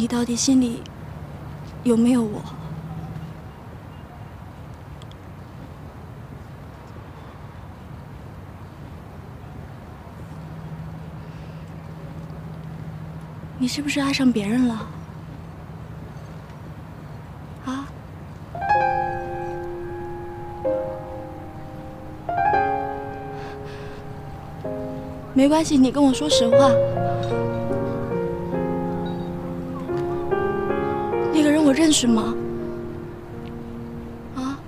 你到底心里有没有我？你是不是爱上别人了？啊？没关系，你跟我说实话。我认识吗？啊？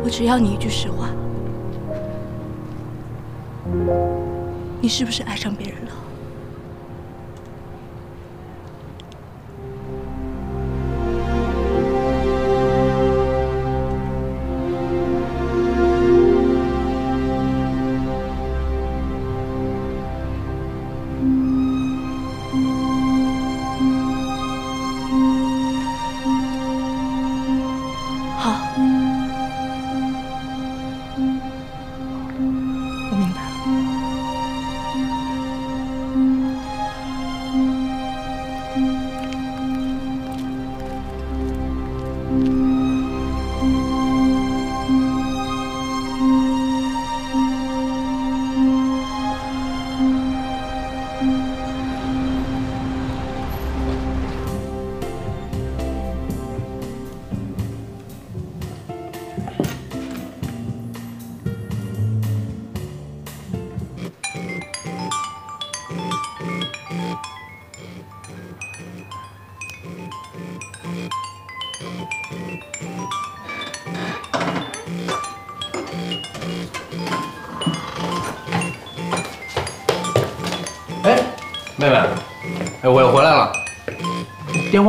我只要你一句实话，你是不是爱上别人了？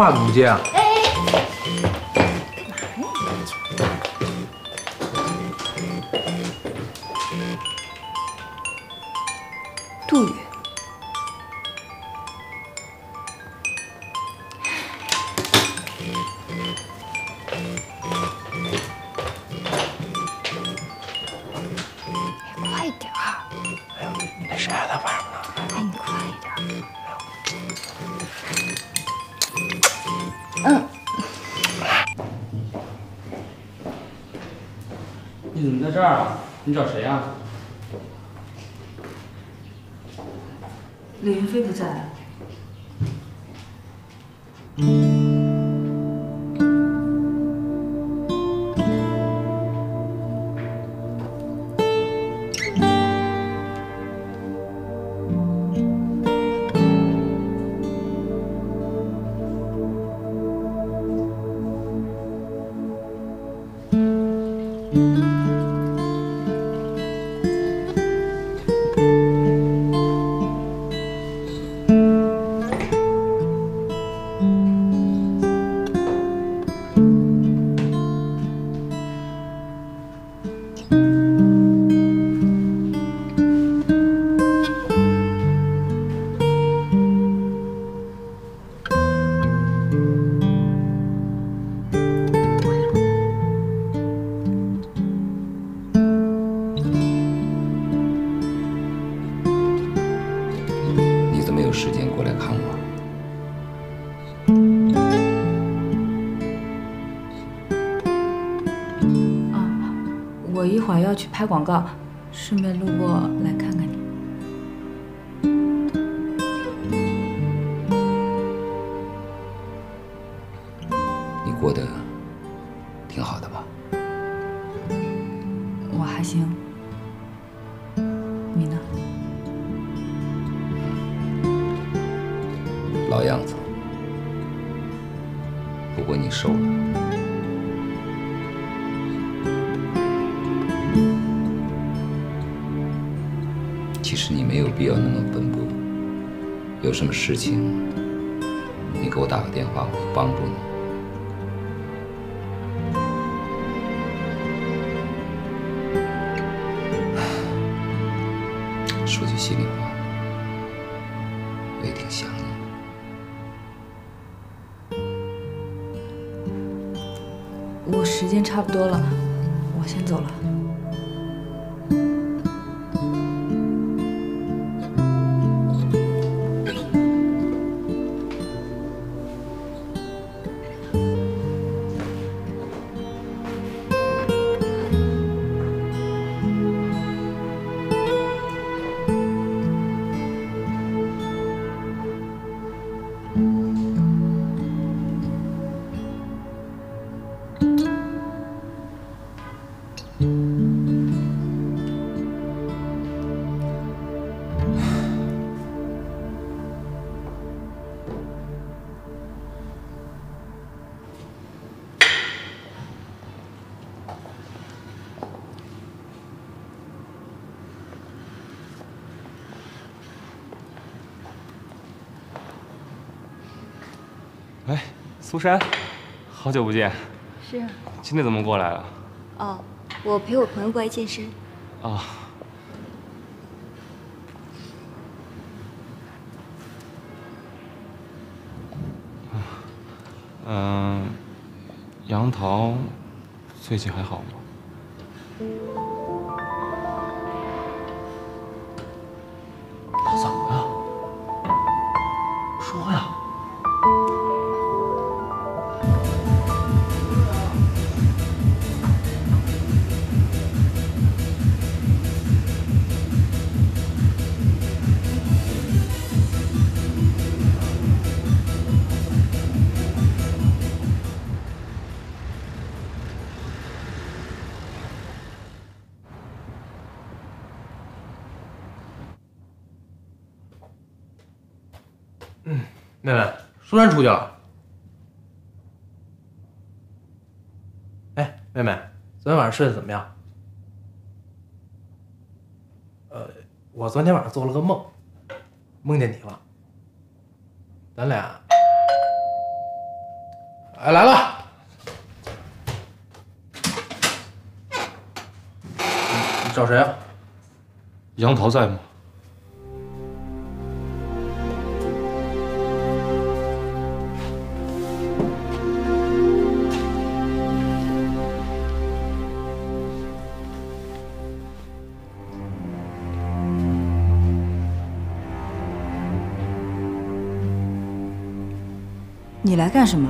电话怎么不接啊？这儿啊？你找谁啊？李云飞不在会儿要去拍广告，顺便路过来看。什么事情？你给我打个电话我会帮助你。说句心里话我也挺想你。我时间差不多了我先走了。苏珊，好久不见，是啊，今天怎么过来了？哦，我陪我朋友过来健身。啊，嗯，杨桃最近还好吗？苏珊出去了。哎，妹妹，昨天晚上睡得怎么样？呃，我昨天晚上做了个梦，梦见你了。咱俩，哎，来了。你找谁啊？杨桃在吗？你来干什么？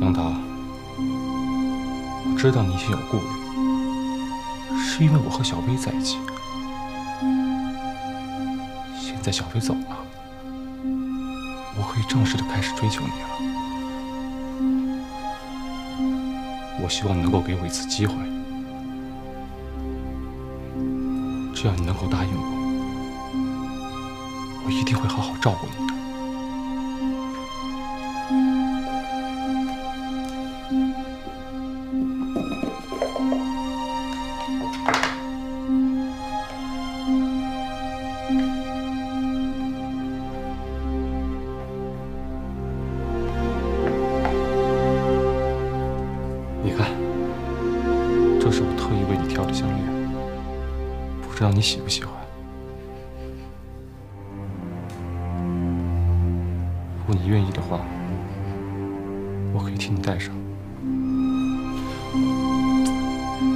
杨桃，我知道你心有顾虑，是因为我和小薇在一起。现在小薇走了，我可以正式的开始追求你了。我希望能够给我一次机会，只要你能够答应我，我一定会好好照顾你。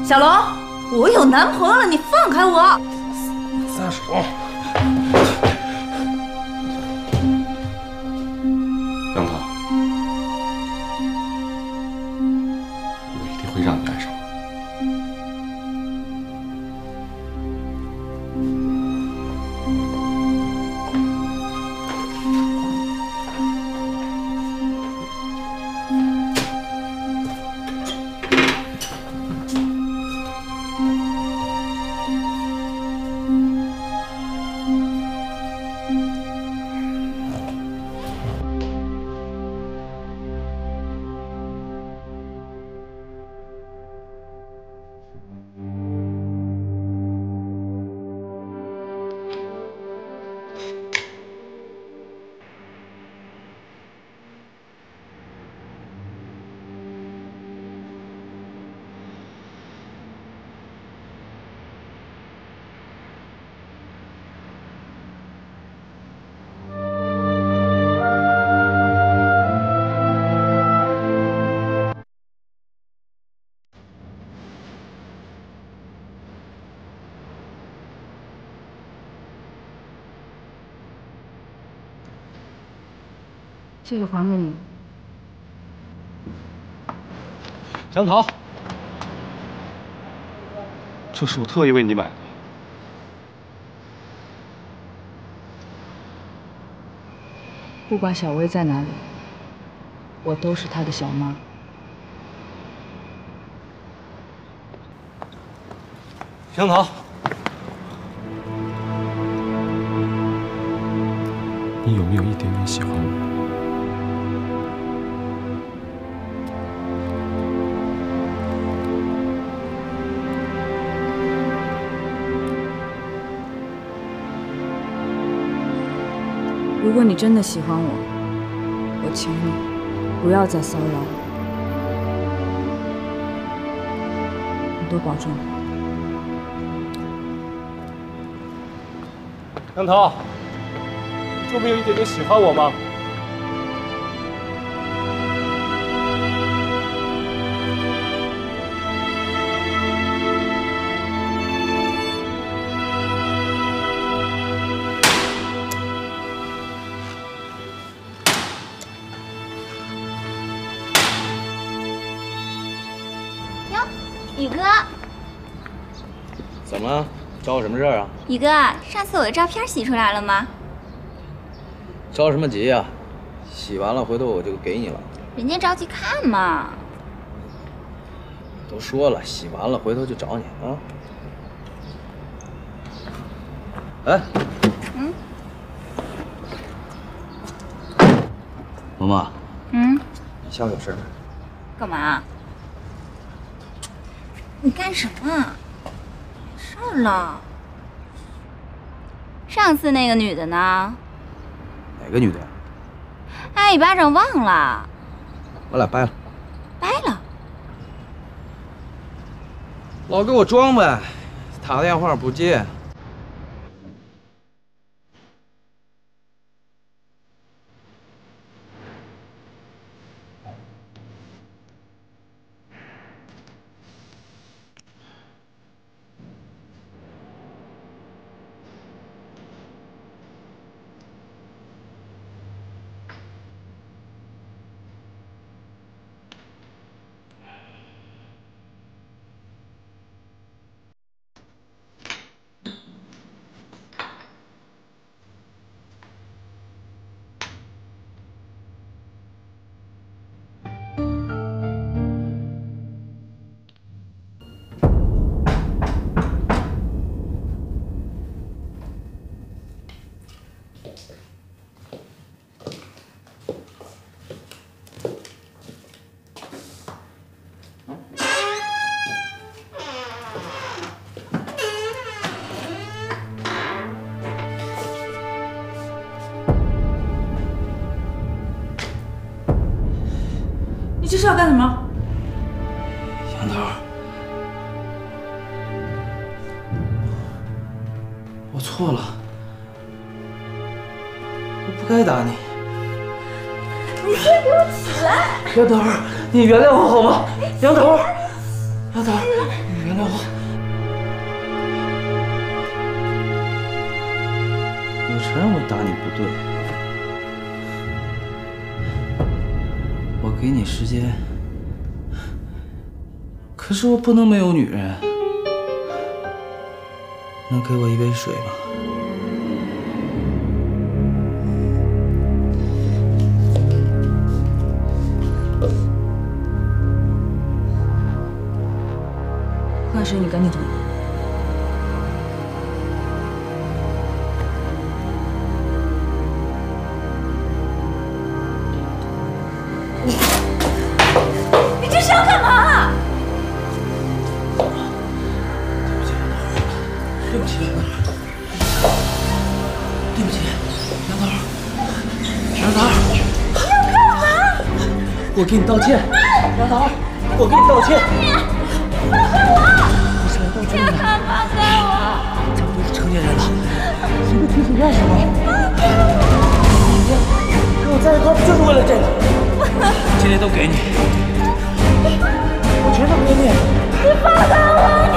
小龙，我有男朋友了，你放开我！撒手！这个还给你。杨桃，这是我特意为你买的。不管小薇在哪里，我都是她的小妈。杨桃，你有没有一点点喜欢我？如果你真的喜欢我，我请你不要再骚扰我，你多保重。杨桃，你就没有一点点喜欢我吗？宇哥，怎么了？找我什么事儿啊？宇哥，上次我的照片洗出来了吗？着什么急呀、洗完了回头我就给你了。人家着急看嘛。都说了，洗完了回头就找你啊。哎，嗯萌萌，嗯，你下午有事儿？干嘛？你干什么？没事儿了。上次那个女的呢？哪个女的呀？挨一巴掌忘了，我俩掰了。掰了。老给我装呗，打电话不接。这是要干什么？杨桃，我错了，我不该打你。你先给我起来！杨桃，你原谅我好吗？杨桃，给你时间，可是我不能没有女人。能给我一杯水吗？换谁你赶紧走。给你道歉，杨桃，我给你道歉。放开我！你是来道歉的。放开我！咱们都是成年人了，一个提醒干什么？你跟我在一块不就是为了这个？今天都给你，我全都给你。你放开我！你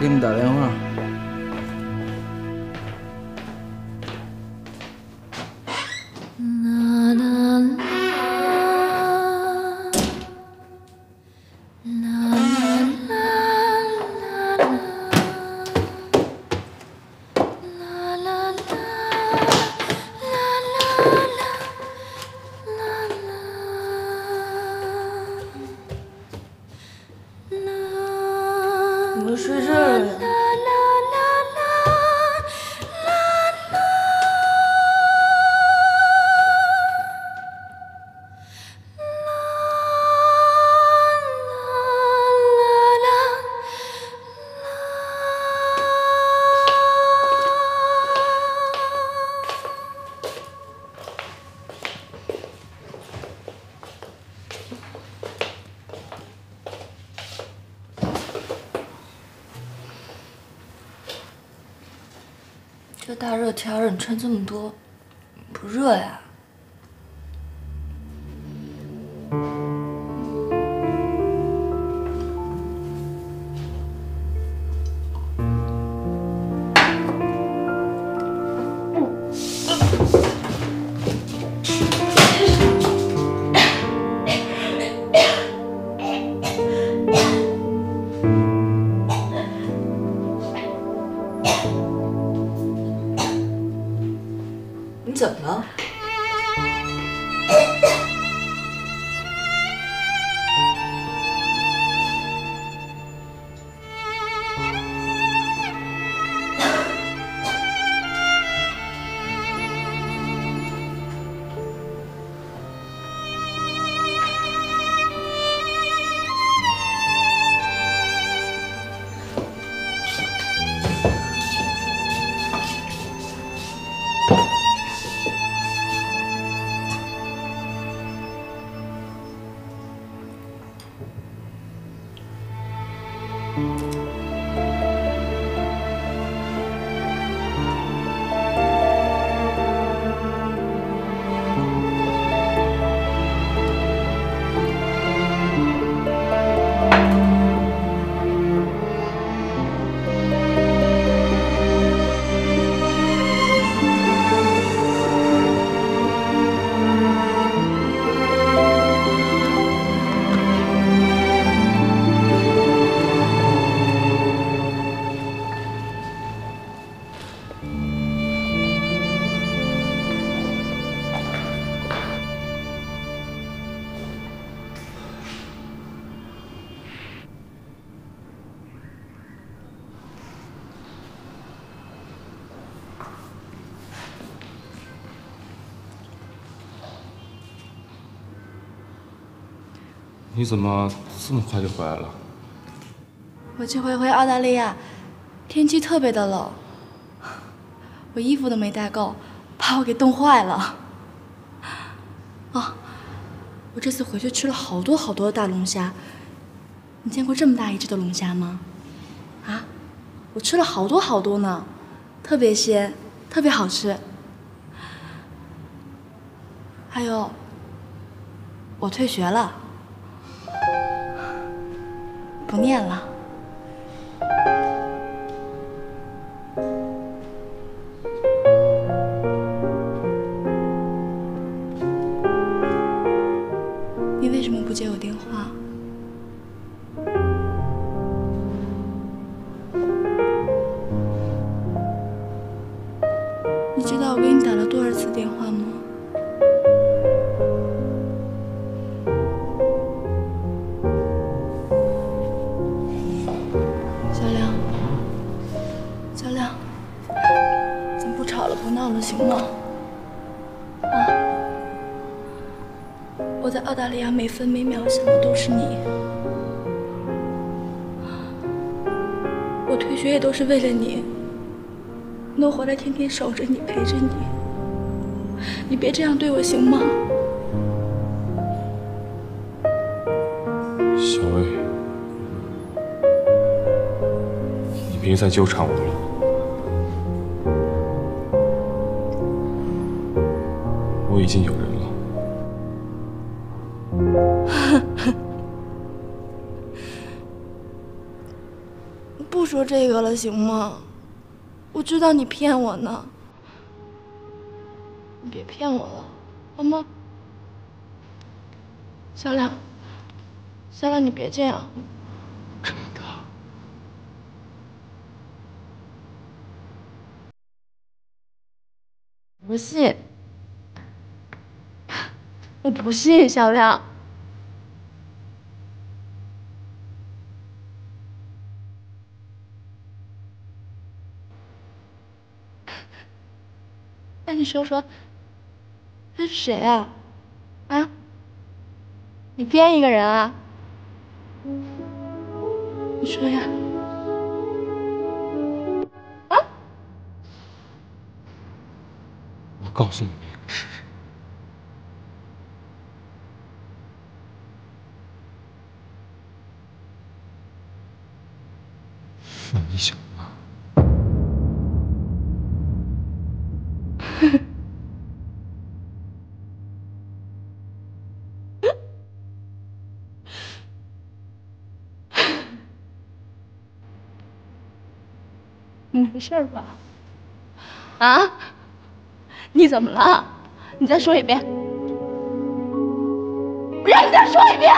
给你打电话。天儿，你穿这么多，不热呀？你怎么这么快就回来了？我这回回澳大利亚，天气特别的冷，我衣服都没带够，把我给冻坏了。哦，我这次回去吃了好多好多的大龙虾，你见过这么大一只的龙虾吗？啊，我吃了好多好多呢，特别鲜，特别好吃。还有，我退学了，不念了。澳大利亚每分每秒想的都是你，我退学也都是为了你，能回来天天守着你，陪着你。你别这样对我行吗？小薇，你别再纠缠我了。我已经有人说这个了，行吗？我知道你骗我呢，你别骗我了，好吗？小亮，小亮，你别这样。真的。不信，我不信，小亮。说说，他是谁啊？啊？你编一个人啊？你说呀？啊？我告诉你，没事吧？啊？你怎么了？你再说一遍！我让你再说一遍！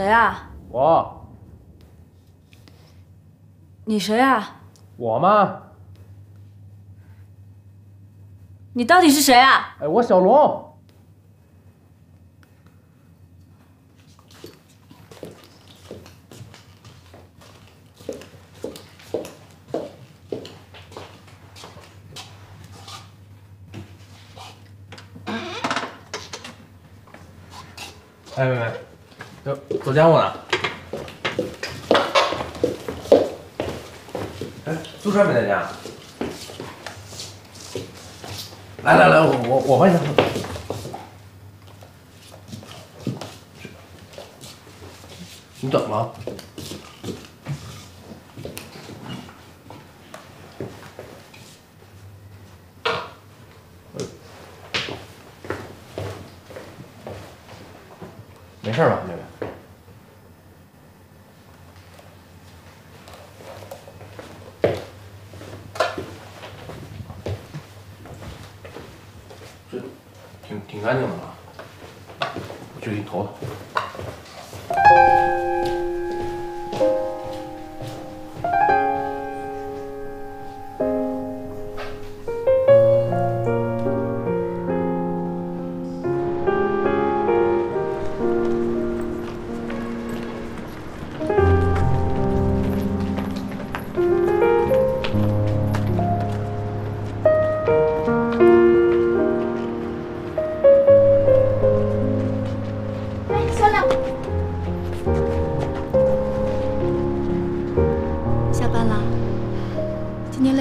谁啊？我你谁啊？我吗？你到底是谁啊？哎，我小龙。哎，妹妹，哟，做家务呢？哎，苏川没在家。来来来，我我我帮你。你怎么？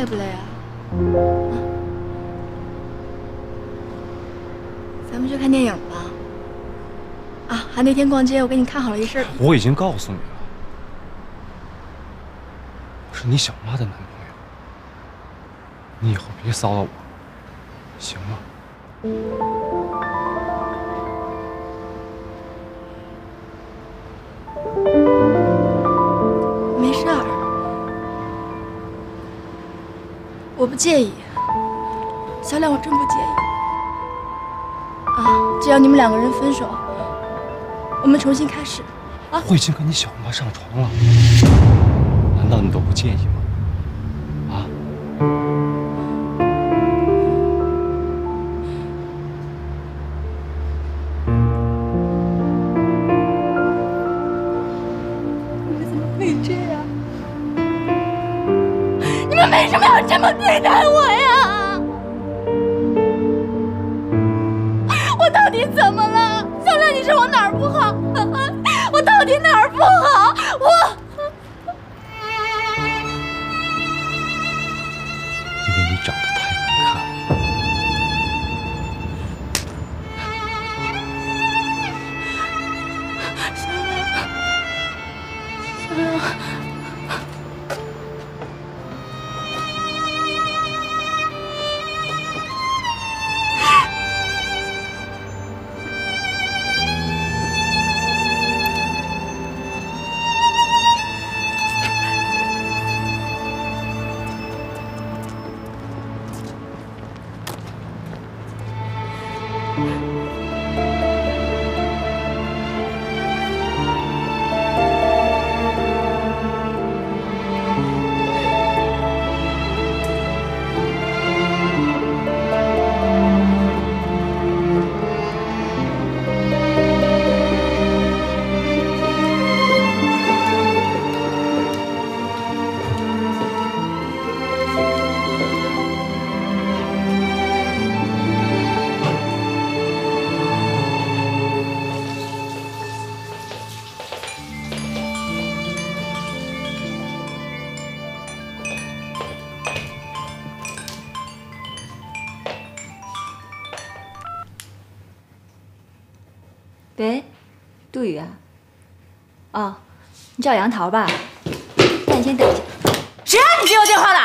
不累啊？啊，咱们去看电影吧。啊，还那天逛街，我给你看好了一身。我已经告诉你了，我是你小妈的男朋友，你以后别骚扰我，行吗？我不介意。小亮，我真不介意。啊，只要你们两个人分手，我们重新开始啊。我已经跟你小妈上床了，难道你都不介意吗？喂，杜宇啊。哦，你找杨桃吧？那你先等一下。谁让你接我电话的？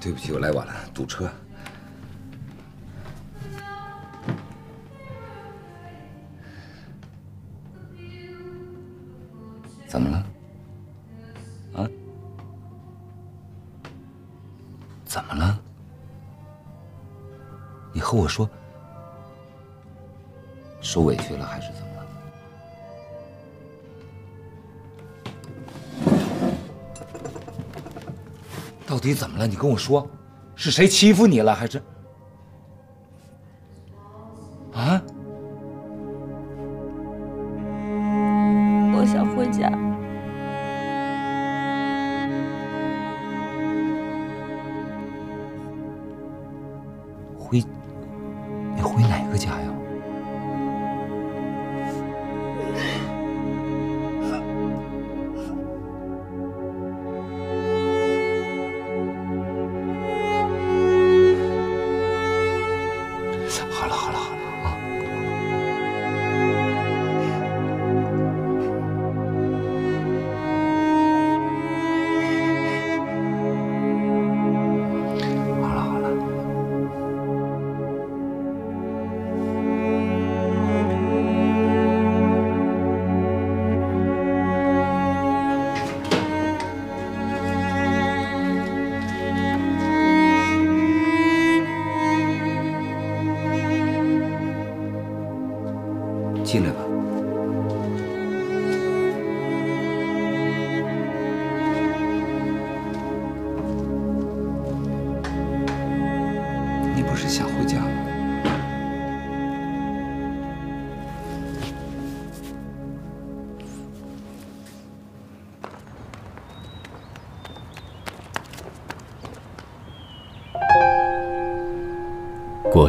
对不起，我来晚了，堵车。怎么了？啊？怎么了？你和我说，受委屈了还是怎么到底怎么了？你跟我说，是谁欺负你了还是？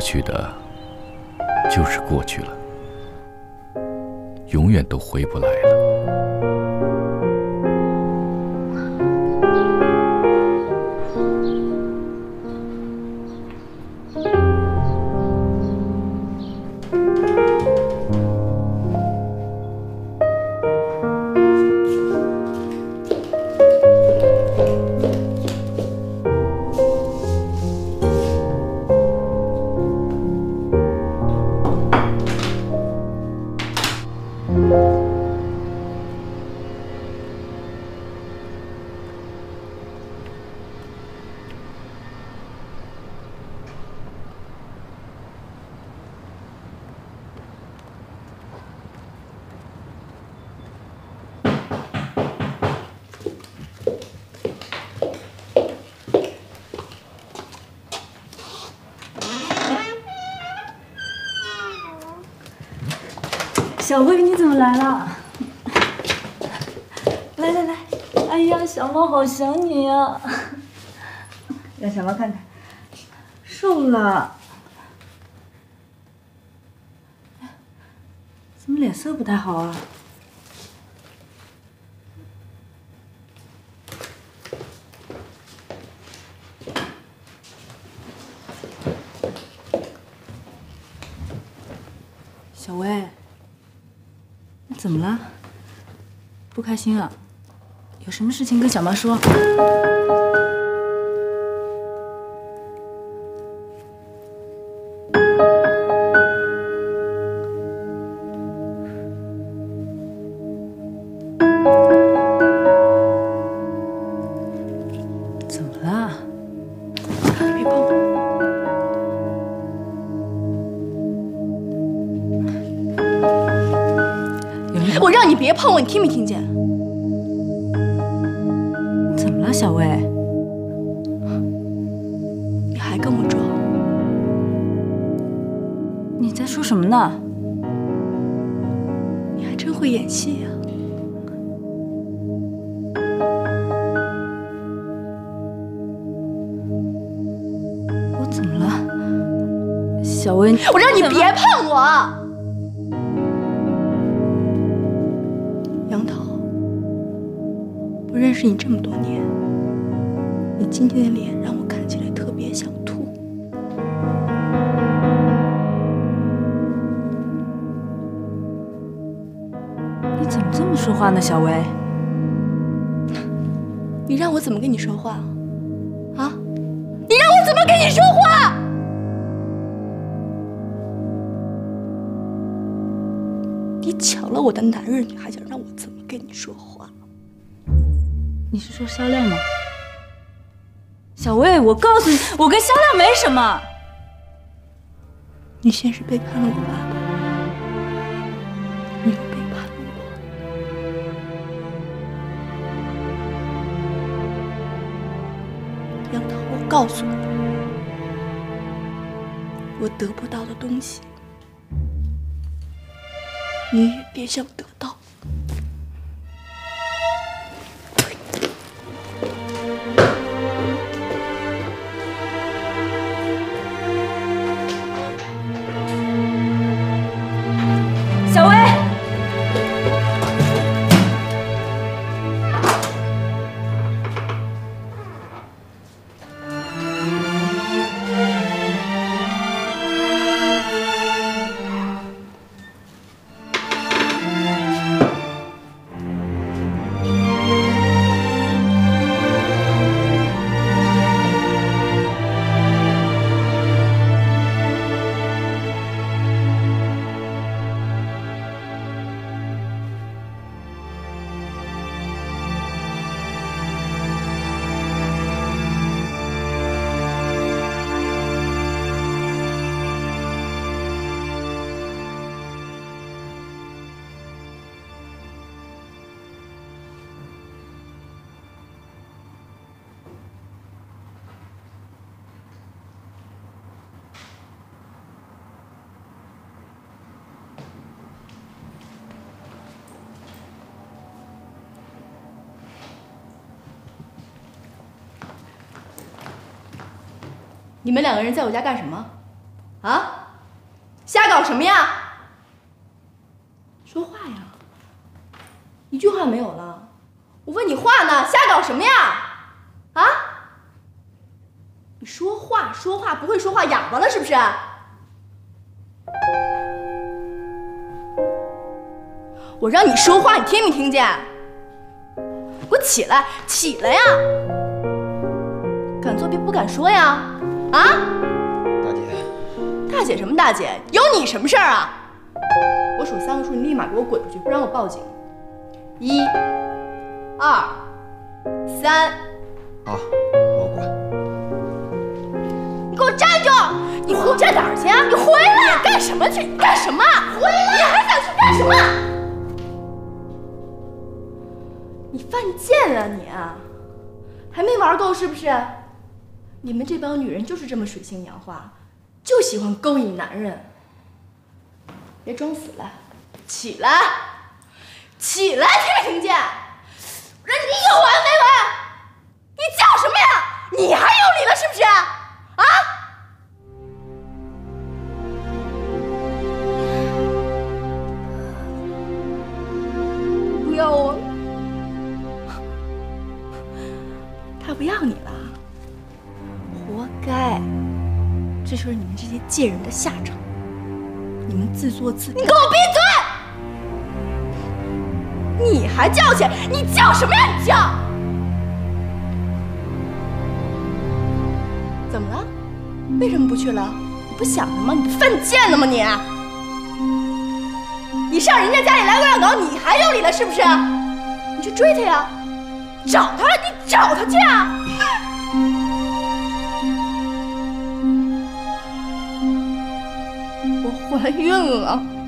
去的就是过去了，永远都回不来了。小薇，你怎么来了？来来来，哎呀，小猫好想你呀、让小猫看看，瘦了，怎么脸色不太好啊？小薇，你怎么了？不开心啊？有什么事情跟小妈说。怎么了？别碰！我让你别碰我，你听没听见？还真会演戏呀、我怎么了？小薇，我让你别碰我！杨桃，我认识你这么多年，你今天的脸让这么说话呢，小薇？你让我怎么跟你说话？啊？你让我怎么跟你说话？你抢了我的男人，你还想让我怎么跟你说话？你是说肖亮吗？小薇，我告诉你，我跟肖亮没什么。你先是背叛了我爸告诉你，我得不到的东西，你也别想得到。你们两个人在我家干什么？啊？瞎搞什么呀？说话呀！一句话没有了。我问你话呢，瞎搞什么呀？啊？你说话说话不会说话，哑巴了是不是？我让你说话，你听没听见？给我起来，起来呀！敢做别不敢说呀！啊！大姐，大姐什么大姐？有你什么事儿啊？我数三个数，你立马给我滚出去，不然我报警。一、二、三，好，我滚。你给我站住！你给我站哪儿去啊？你回来！干什么去？你干什么？回来！你还想去干什么？你犯贱啊你啊！还没玩够是不是？你们这帮女人就是这么水性杨花，就喜欢勾引男人。别装死了，起来，起来，听没听见？我让你有完没完？你叫什么呀？你还有理了是不是？啊？就是你们这些贱人的下场。你们自作自你给我闭嘴！你还叫去？你叫什么呀？你叫？怎么了？为什么不去了？你不想了吗？你不犯贱了吗你？你上人家家里来回乱搞，你还有理了是不是？你去追他呀，找他，你找他去啊！怀孕了。